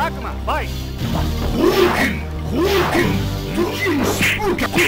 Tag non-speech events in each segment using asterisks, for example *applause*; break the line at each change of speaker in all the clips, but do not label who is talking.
悪魔バイホーケンホーケンドキンスプーカー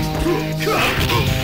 Come on!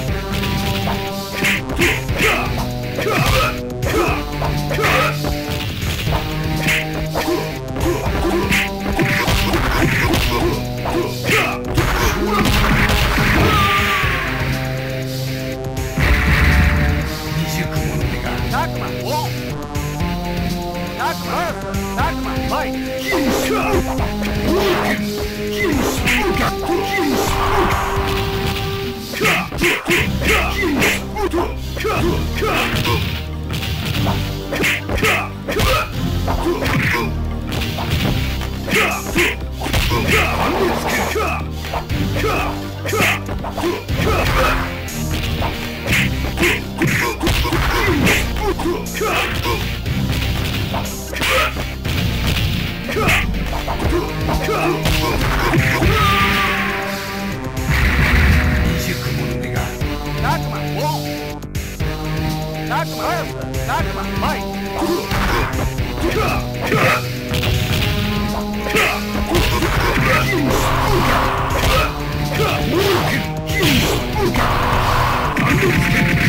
Dagmar! Dagmar, vai! Look!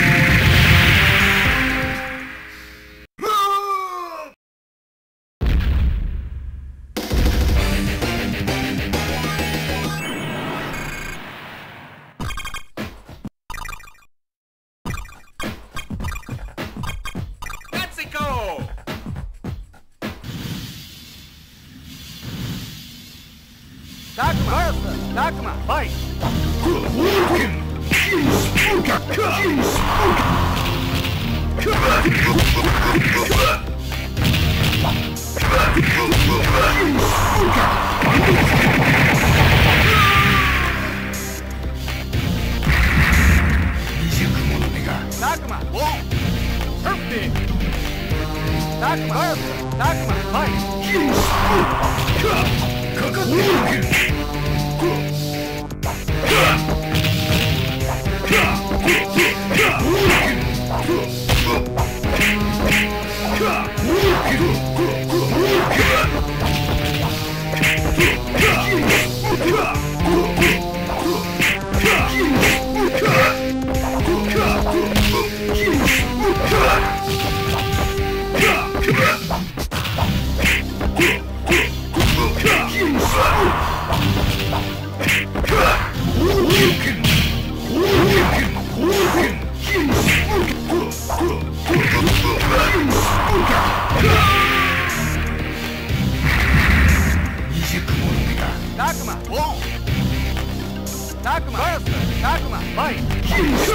Fight.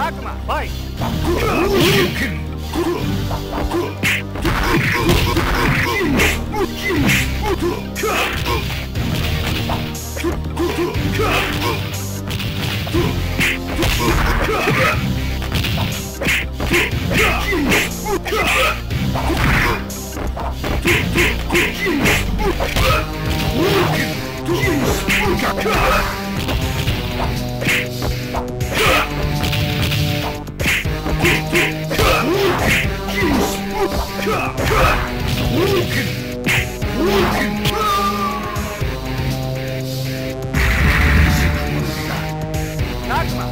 悪魔ファイ。ト *laughs* Versa! Takuma!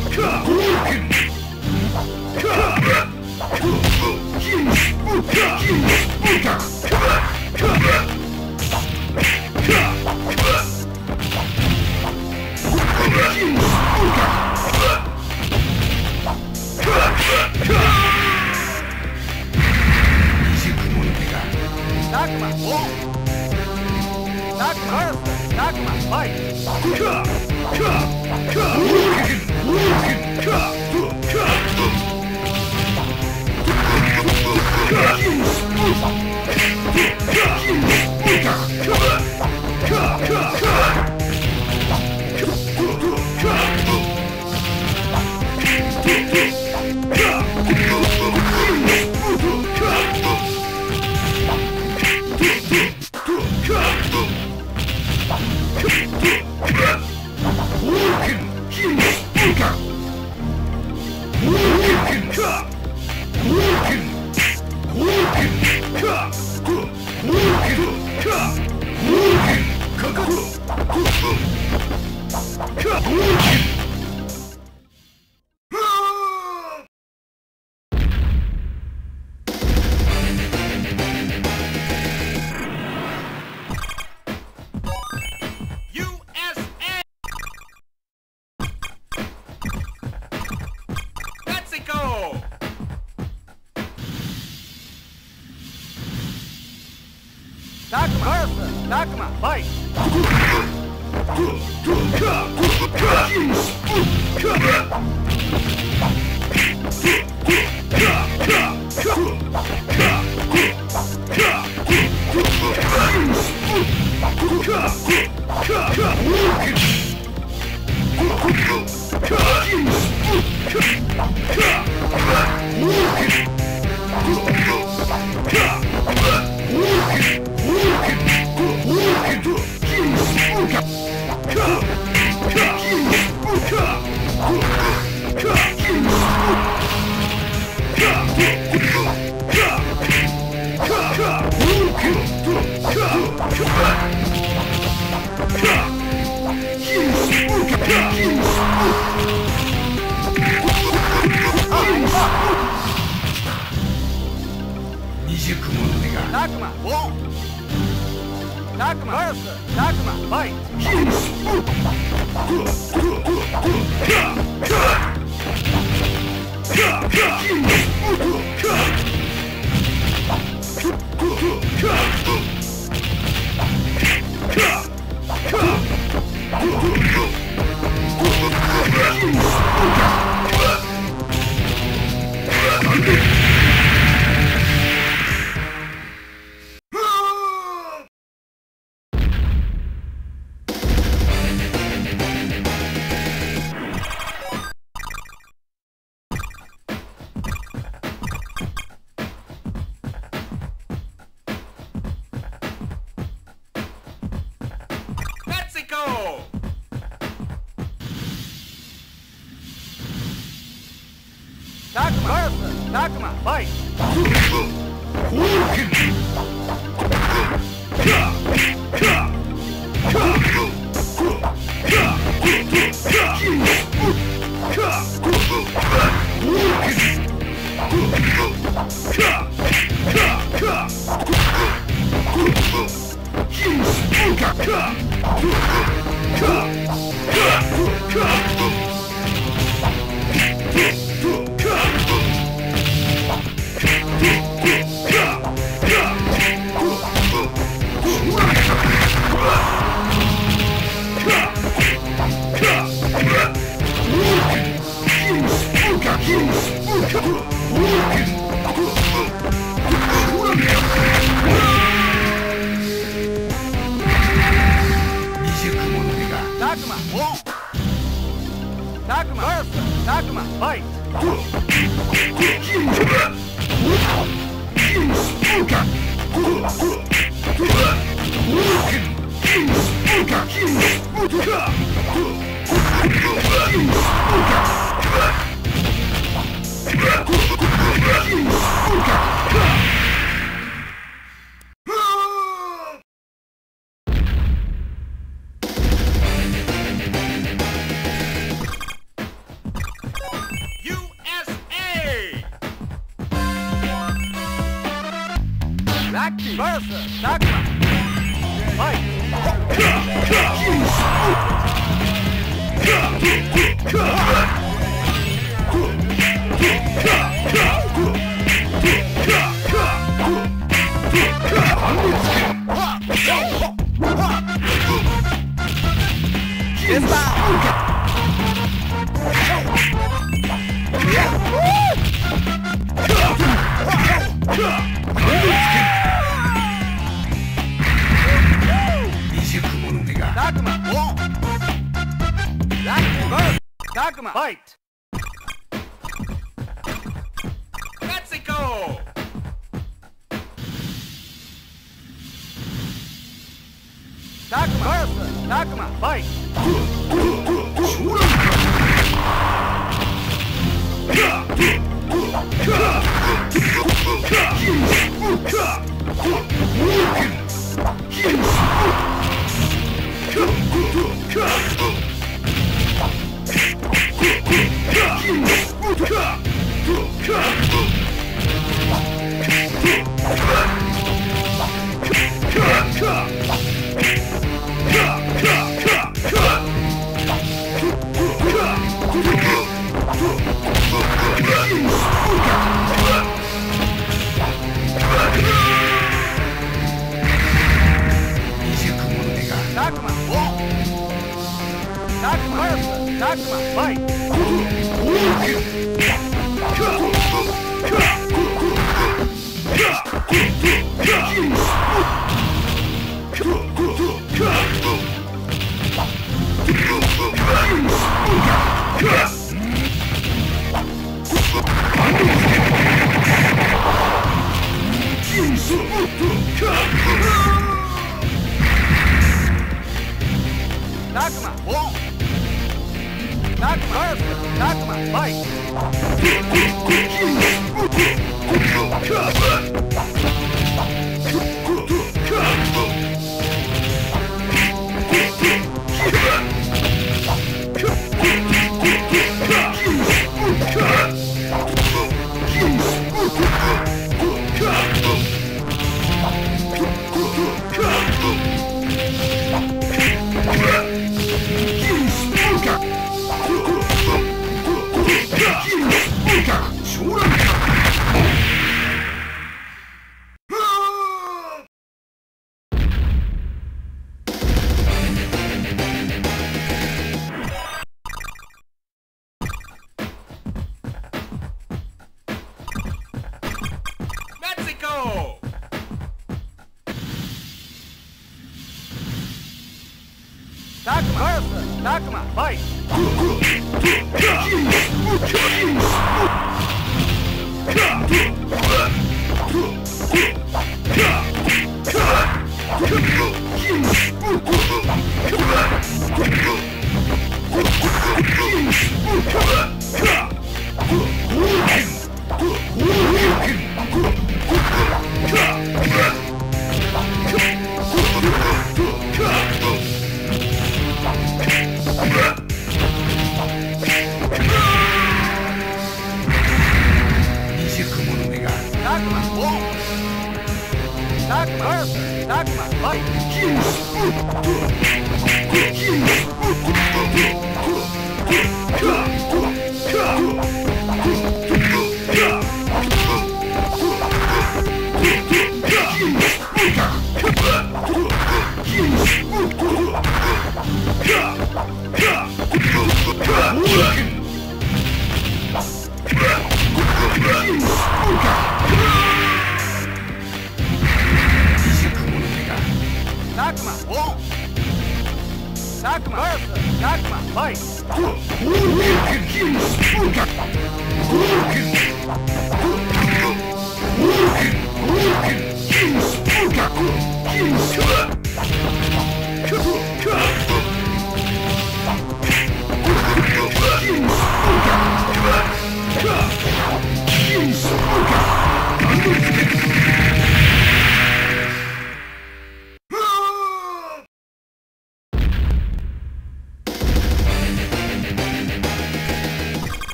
Fight! Nakama! Nakama! Bertha! Nakama! Fight! USA!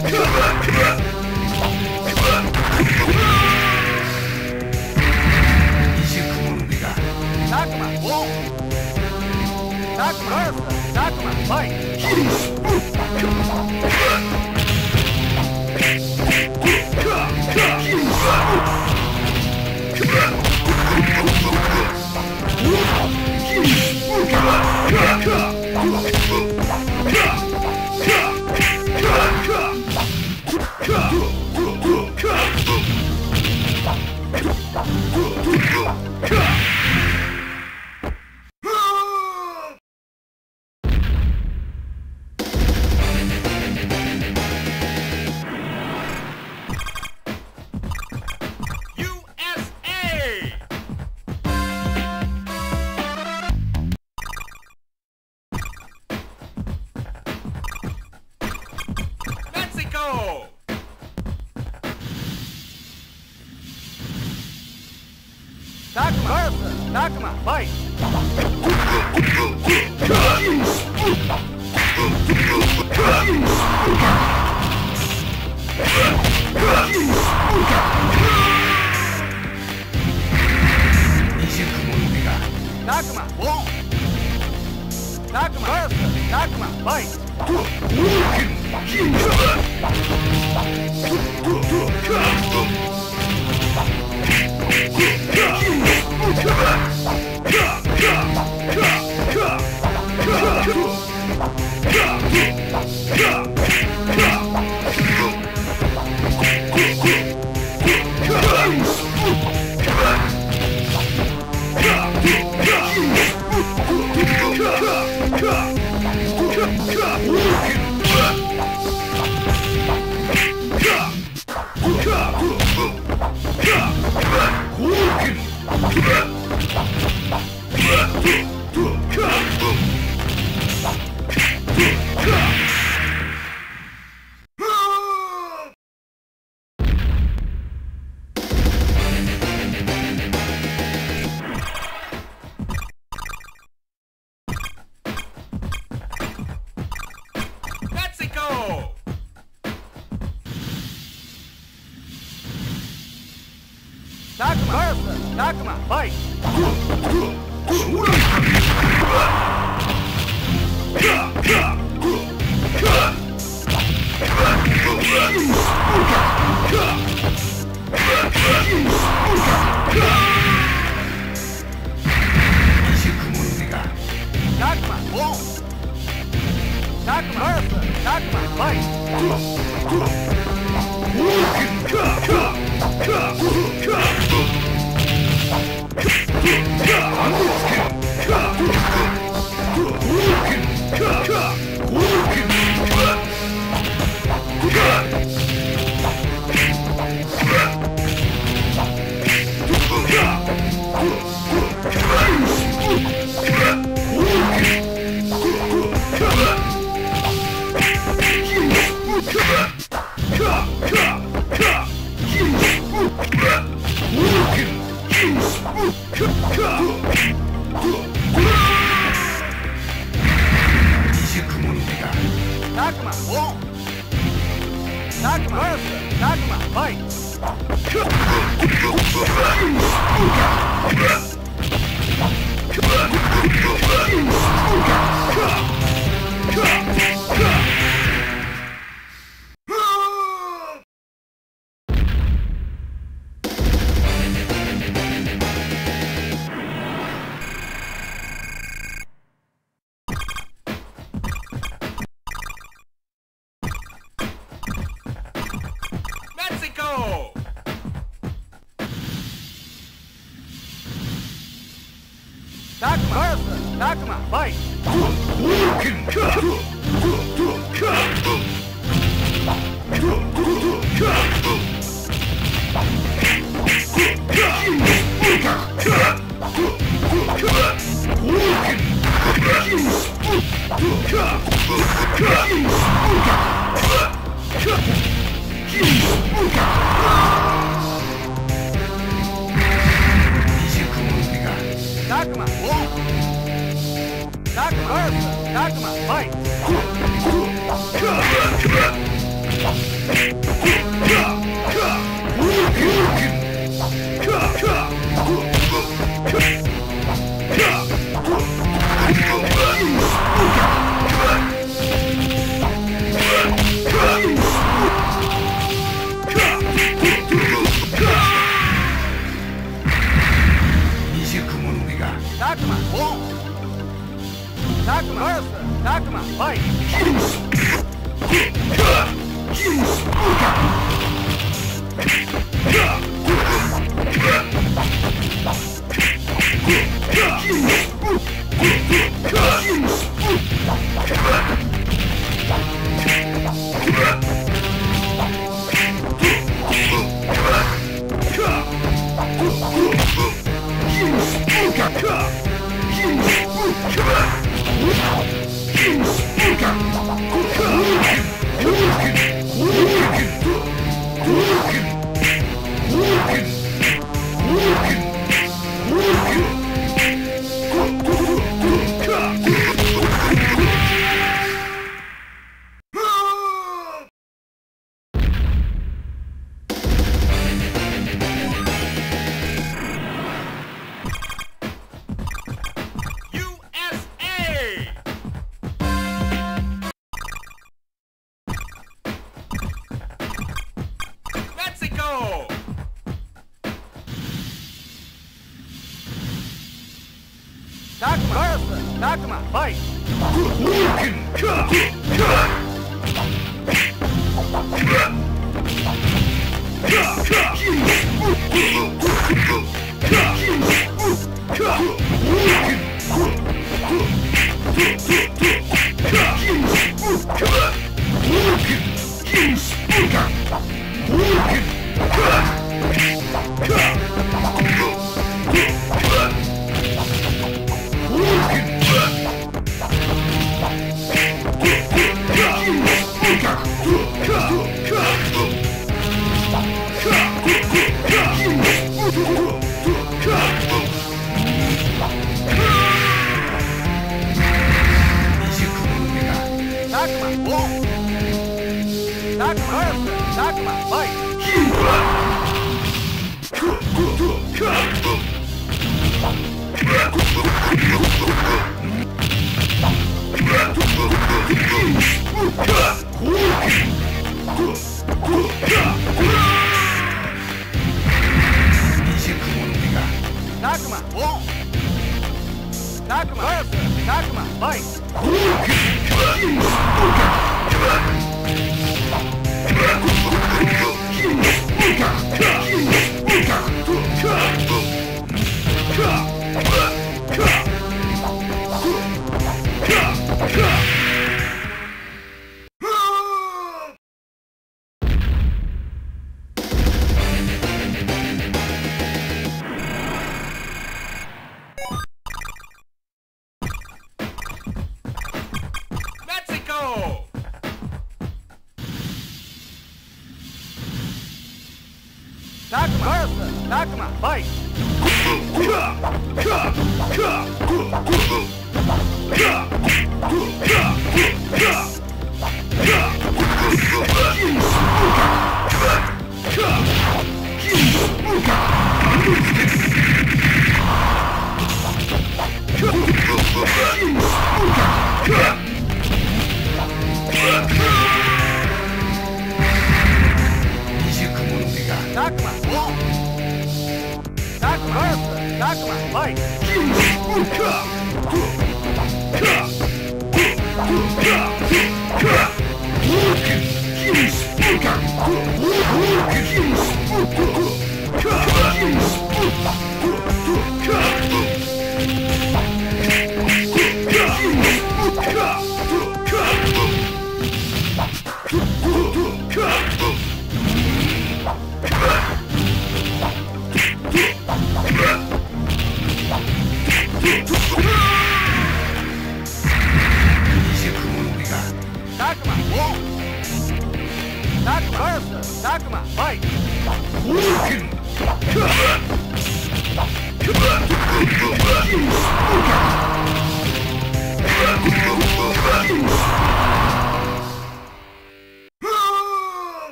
Come *laughs* on!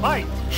Fight! *laughs*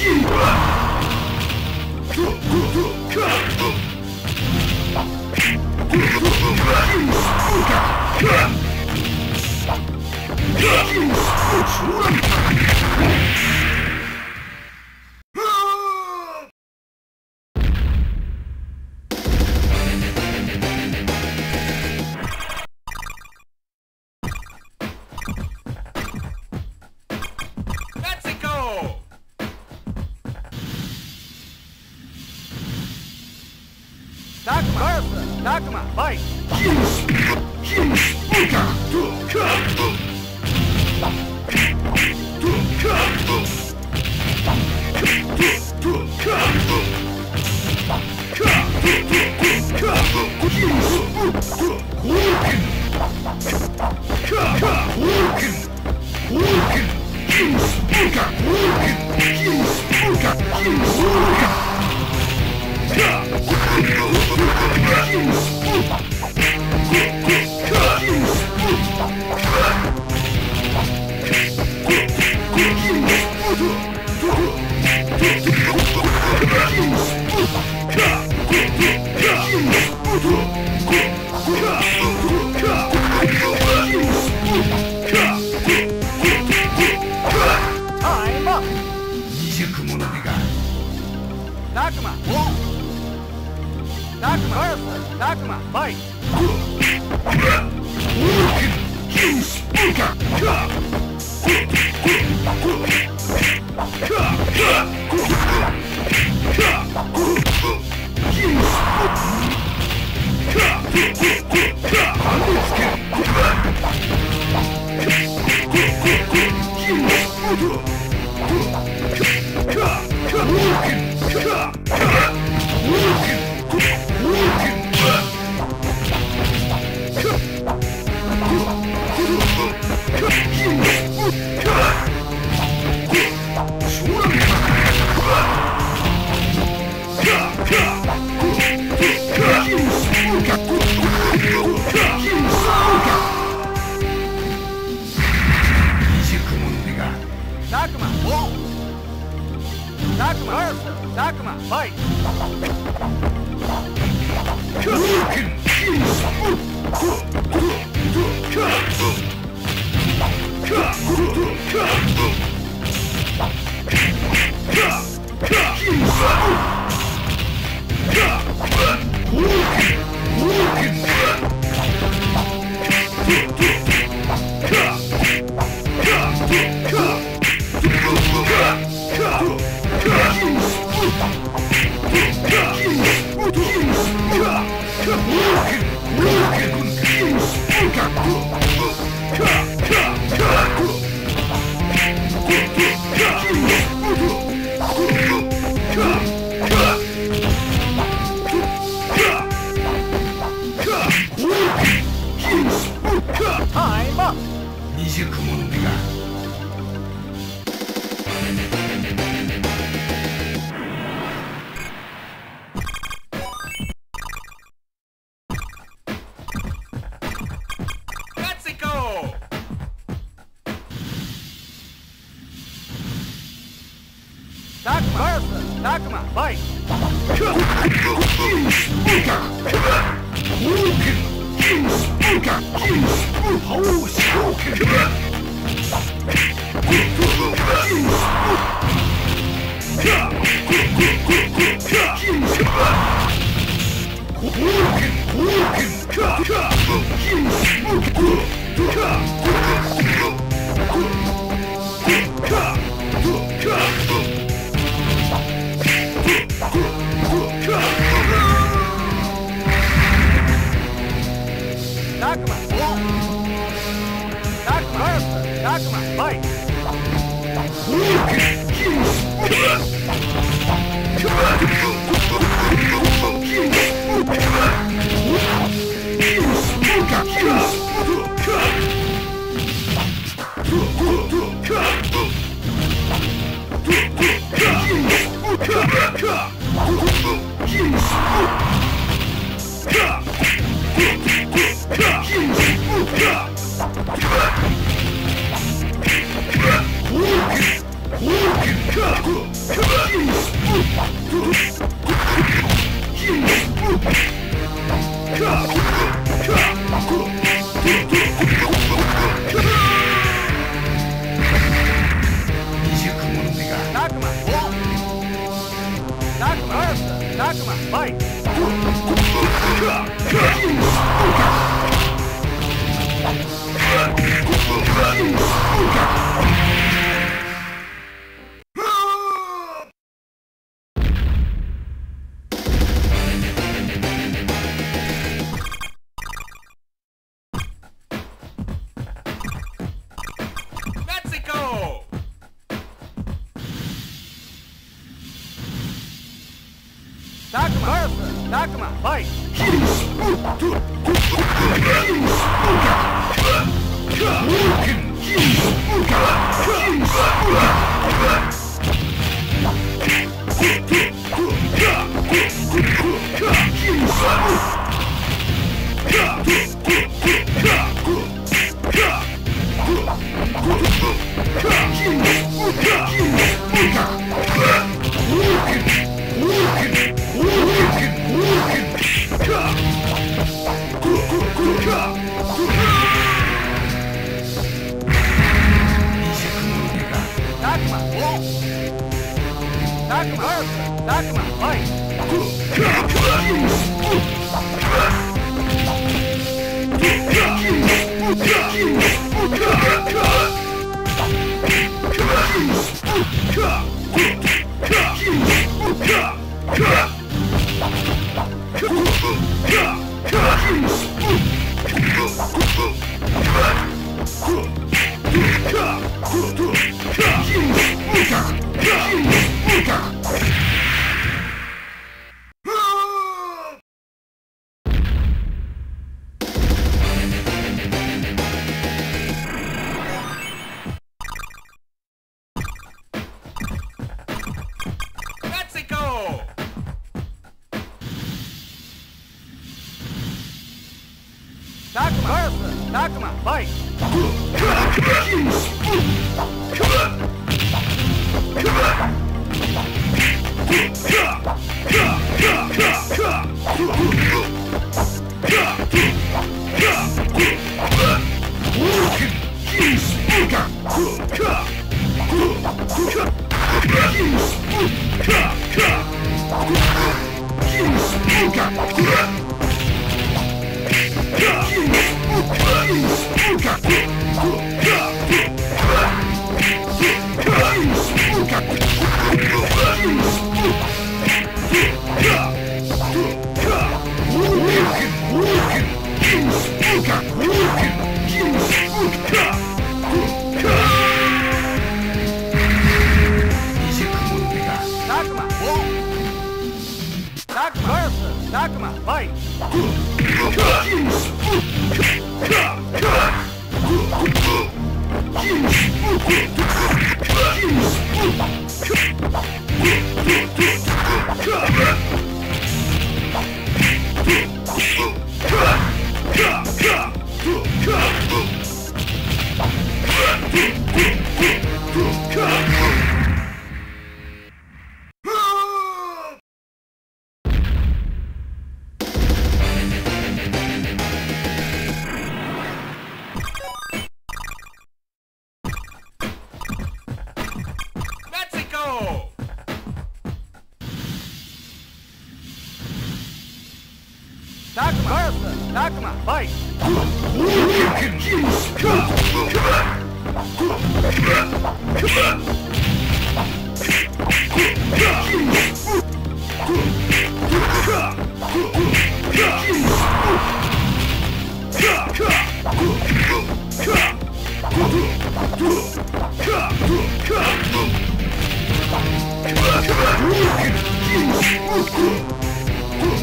Takma! Basta! Takma! Vai! Come *laughs*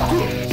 on!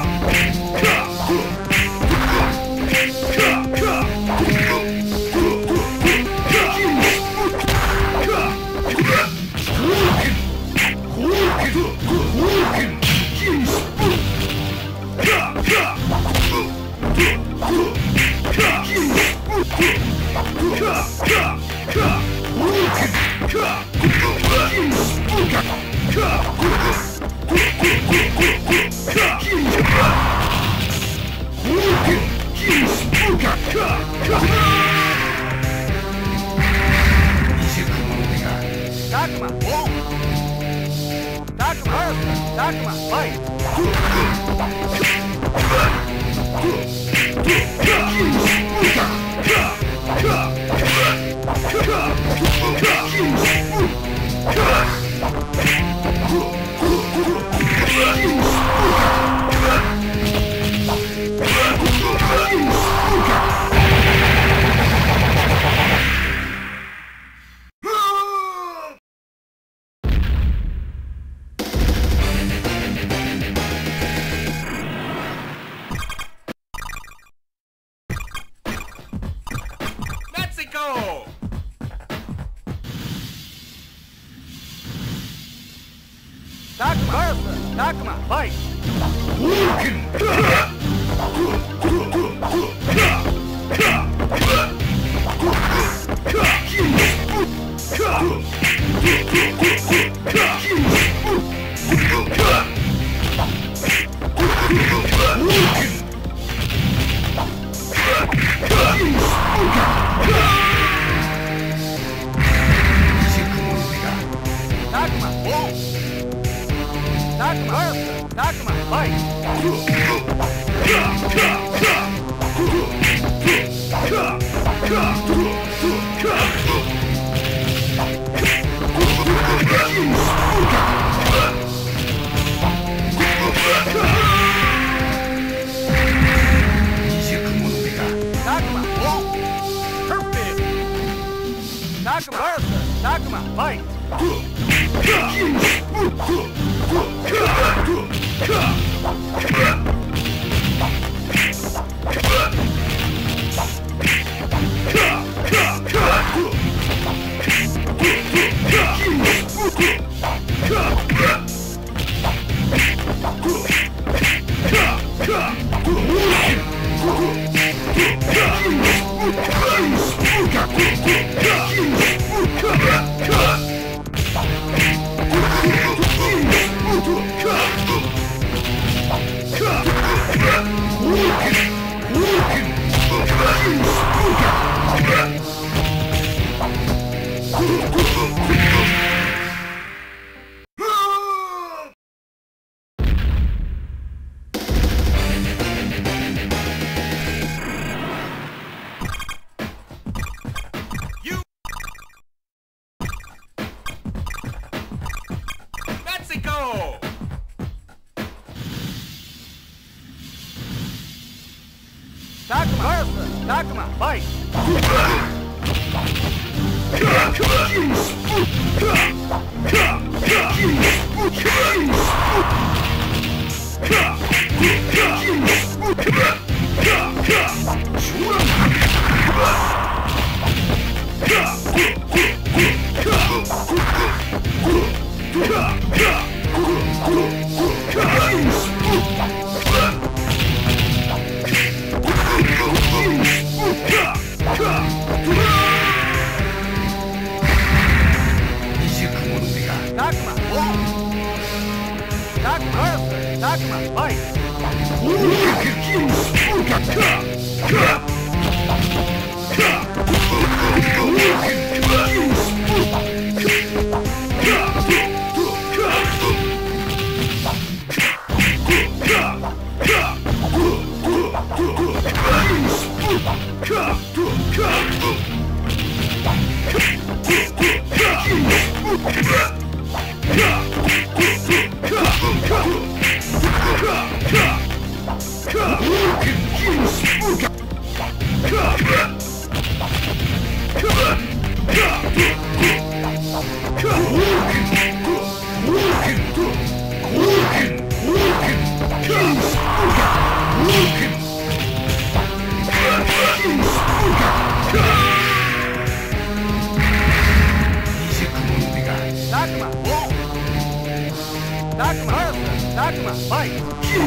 my life. You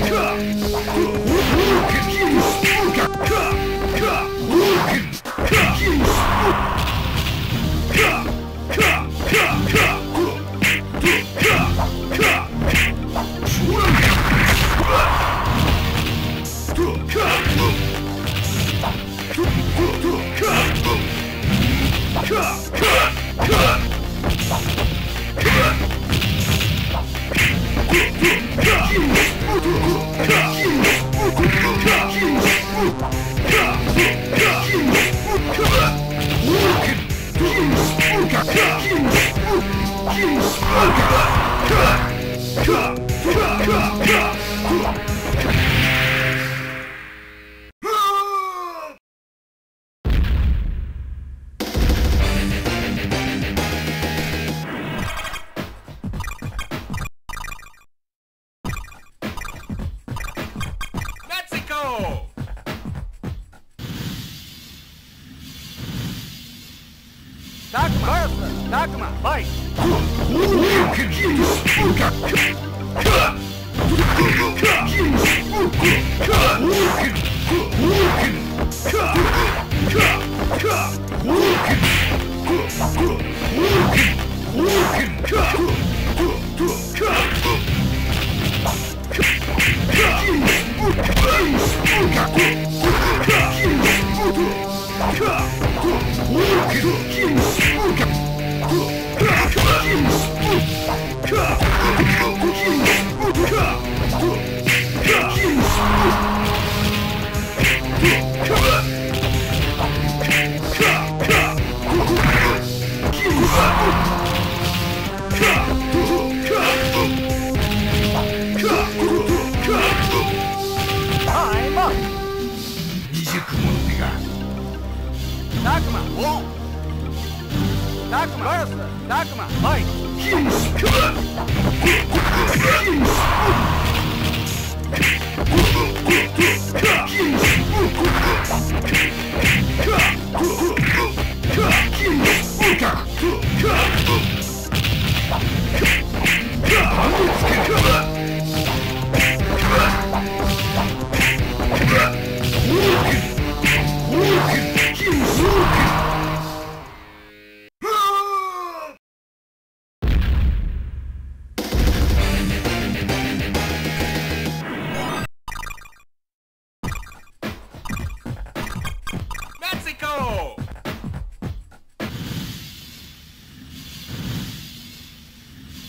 spooker! Come on!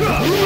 Come!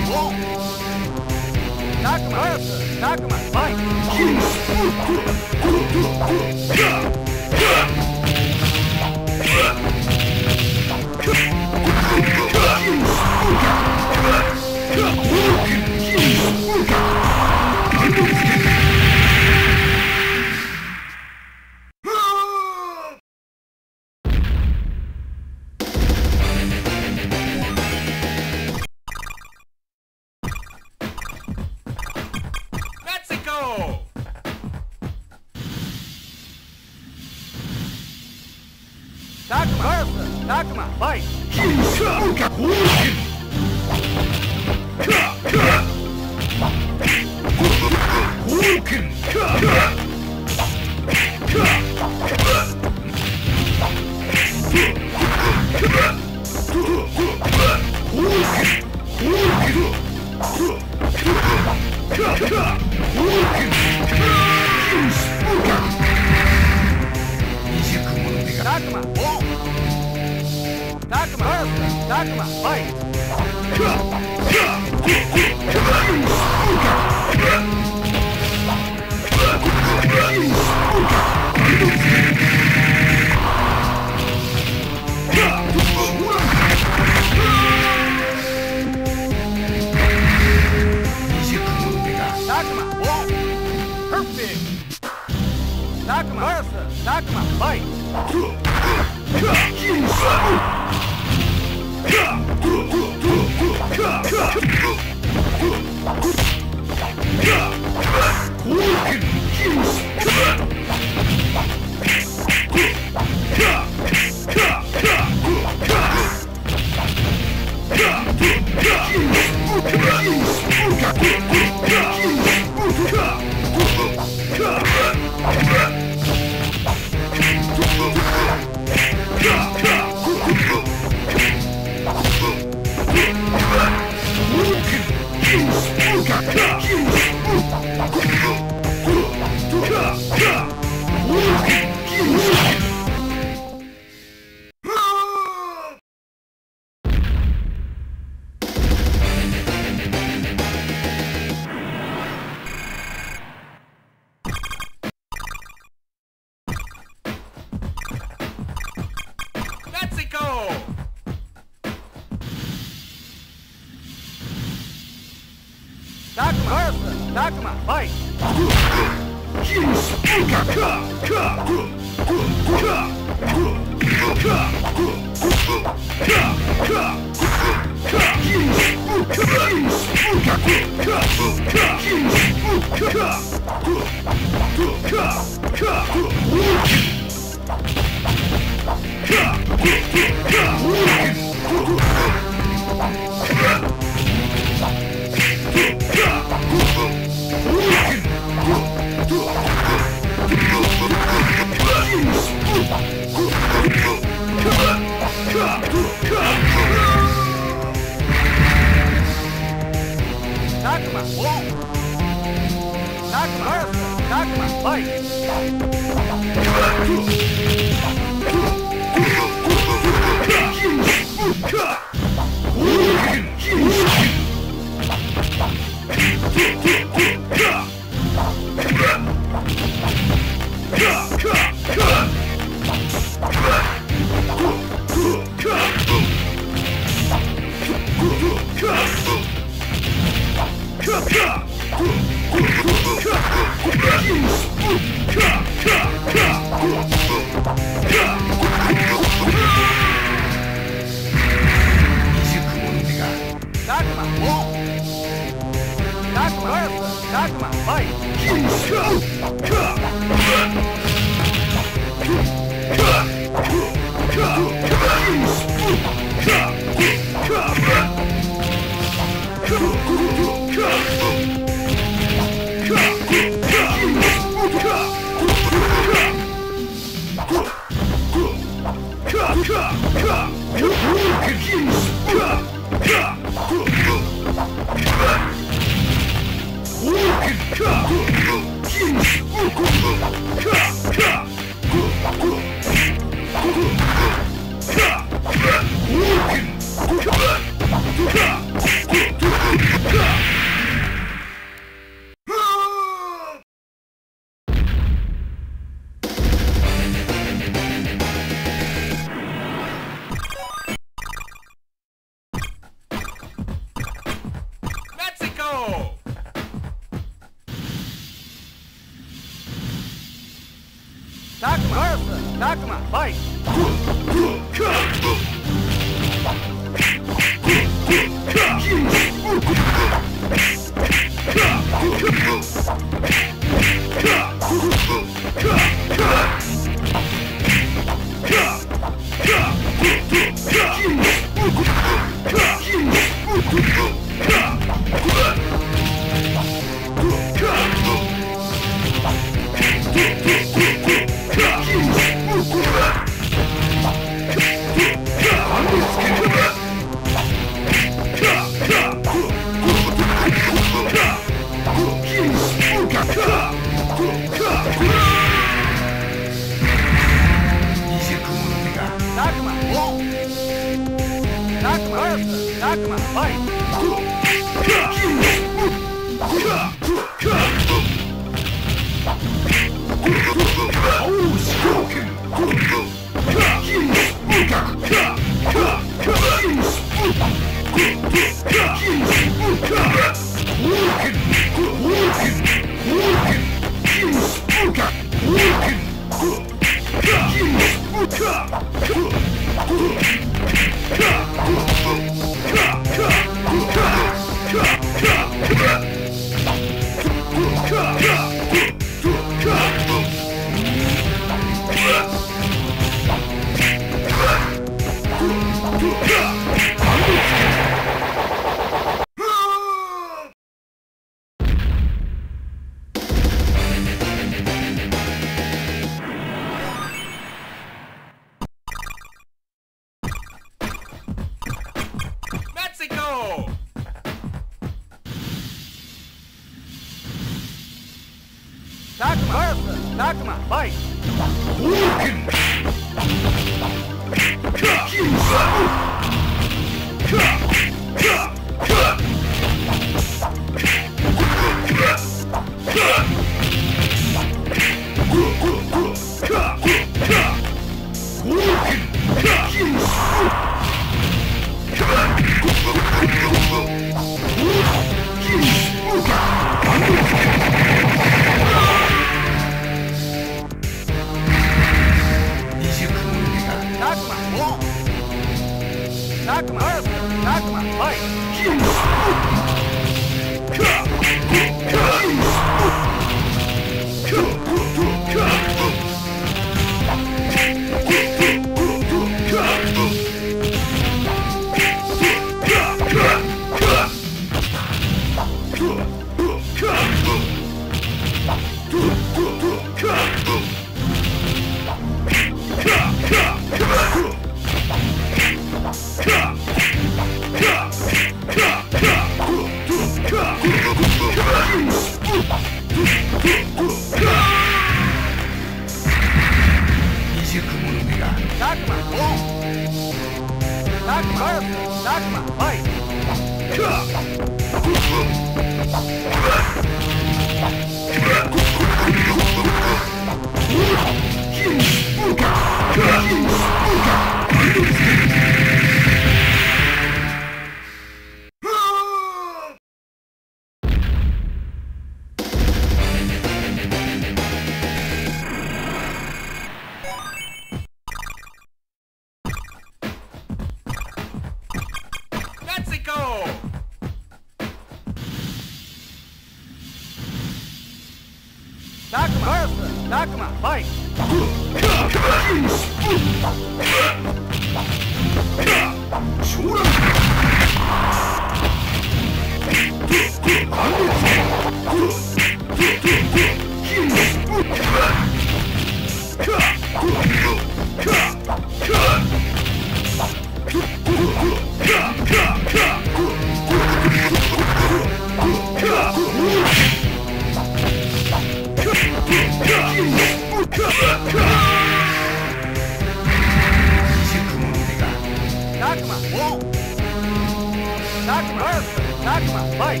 Fight!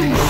Mexico!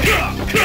Mexico.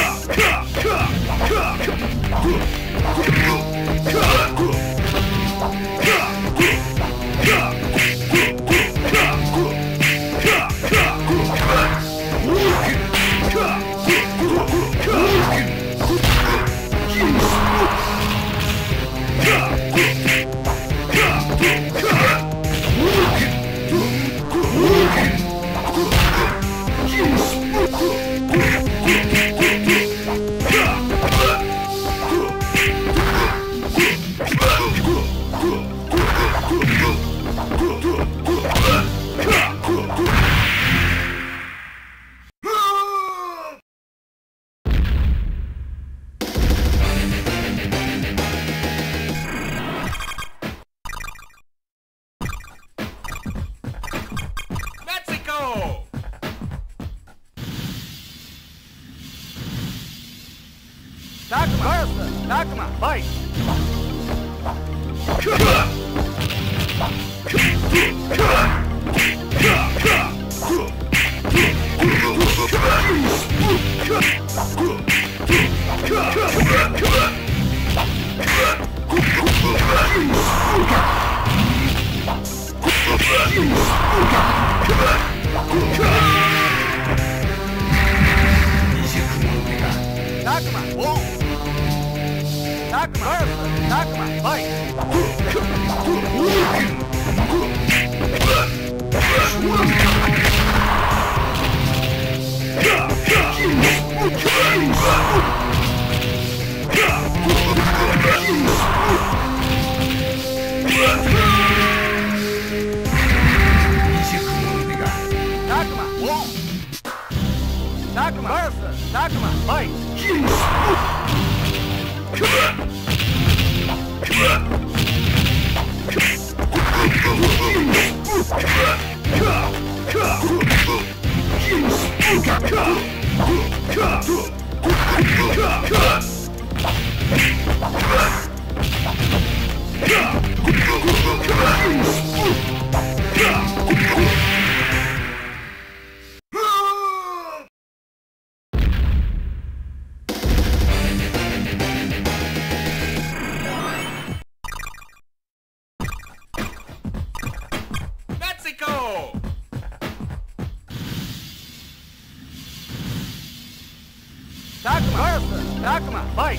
Akuma, vai!